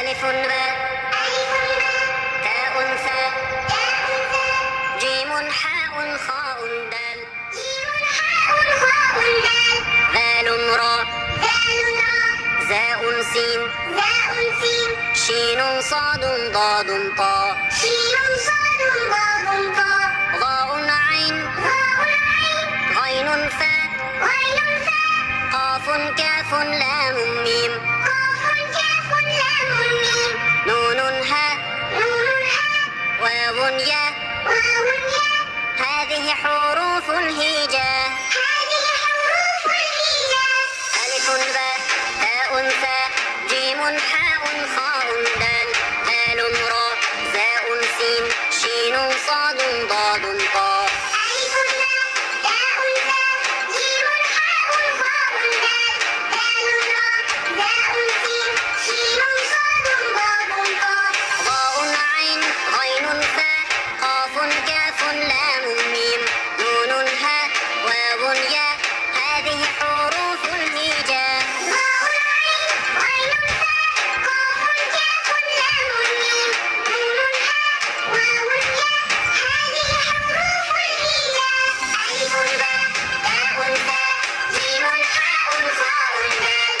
ألف باء تاء ثاء جيم حاء خاء دال ذال راء زاء سين شين صاد ضاد طاء ضاء عين غين فاء قاف كاف لام جيم حاء on fire, on fire.